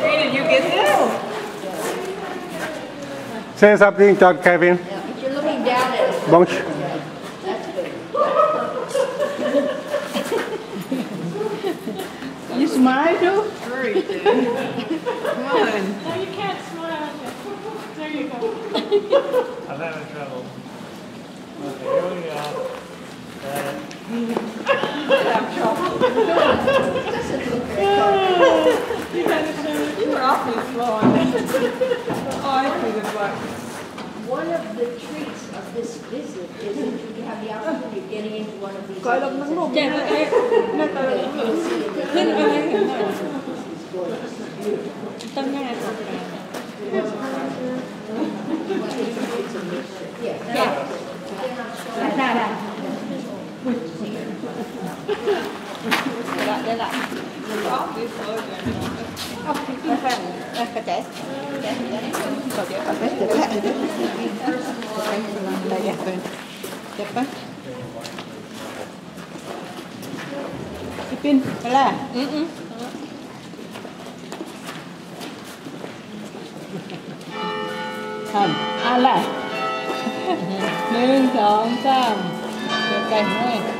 Hey, did you get this? Say something, John Calvin. But you're looking down at it. Bunch. That's good. You smile too? Sure you did. Come on. No, you can't smile. There you go. I'm having trouble. Okay, here we go. Uh, You you were awfully slow on oh, I see. One of the treats of this visit is that you have the opportunity of getting into one of these. Yeah, I... Yeah. Yeah. Siapa? Ipin, lah. Mm -mm. Hầm, à là. Nên chọn xong. cái cảnh thôi.